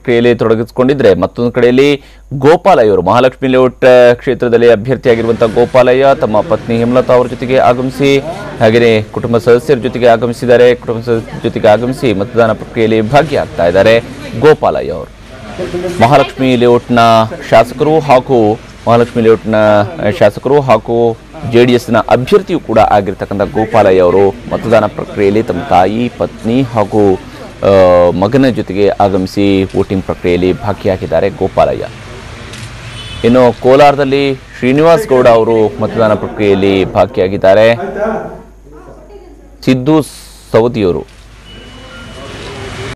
ಪ್ರಕ್ರಿಯೆಯಲ್ಲಿ ತೊಡಗಿಸಿಕೊಂಡಿದ್ರೆ ಮತ್ತೊಂದು ಕಡೆಯಲ್ಲಿ ಗೋಪಾಲಯ್ಯ ಅವರು ಮಹಾಲಕ್ಷ್ಮಿ ಲೇಔಟ್ ಕ್ಷೇತ್ರದಲ್ಲಿ ಅಭ್ಯರ್ಥಿಯಾಗಿರುವಂತಹ ಗೋಪಾಲಯ್ಯ ತಮ್ಮ ಪತ್ನಿ ಹೇಮಲತಾ ಅವರ ಜೊತೆಗೆ ಆಗಮಿಸಿ, ಹಾಗೆಯೇ ಕುಟುಂಬ ಸದಸ್ಯರ ಜೊತೆಗೆ ಆಗಮಿಸಿದ್ದಾರೆ. ಕುಟುಂಬ ಸದಸ್ಯರ ಜೊತೆಗೆ ಆಗಮಿಸಿ ಮತದಾನ ಪ್ರಕ್ರಿಯೆಯಲ್ಲಿ ಭಾಗಿಯಾಗ್ತಾ ಇದ್ದಾರೆ ಗೋಪಾಲಯ್ಯ ಅವರು. ಮಹಾಲಕ್ಷ್ಮಿ ಲೇಔಟ್ನ ಶಾಸಕರು ಹಾಗೂ ಮಹಾಲಕ್ಷ್ಮಿ ಲೇಔಟ್ನ ಶಾಸಕರು ಹಾಗೂ ಜೆ ಡಿ ಎಸ್ನ ಅಭ್ಯರ್ಥಿಯೂ ಕೂಡ ಆಗಿರ್ತಕ್ಕಂಥ ಗೋಪಾಲಯ್ಯ ಅವರು ಮತದಾನ ಪ್ರಕ್ರಿಯೆಯಲ್ಲಿ ತಮ್ಮ ತಾಯಿ, ಪತ್ನಿ ಹಾಗೂ ಮಗನ ಜೊತೆಗೆ ಆಗಮಿಸಿ ವೋಟಿಂಗ್ ಪ್ರಕ್ರಿಯೆಯಲ್ಲಿ ಭಾಗಿಯಾಗಿದ್ದಾರೆ ಗೋಪಾಲಯ್ಯ. ಇನ್ನು ಕೋಲಾರದಲ್ಲಿ ಶ್ರೀನಿವಾಸ್ ಗೌಡ ಅವರು ಮತದಾನ ಪ್ರಕ್ರಿಯೆಯಲ್ಲಿ ಭಾಗಿಯಾಗಿದ್ದಾರೆ. ಸಿದ್ದು ಸವದಿಯವರು.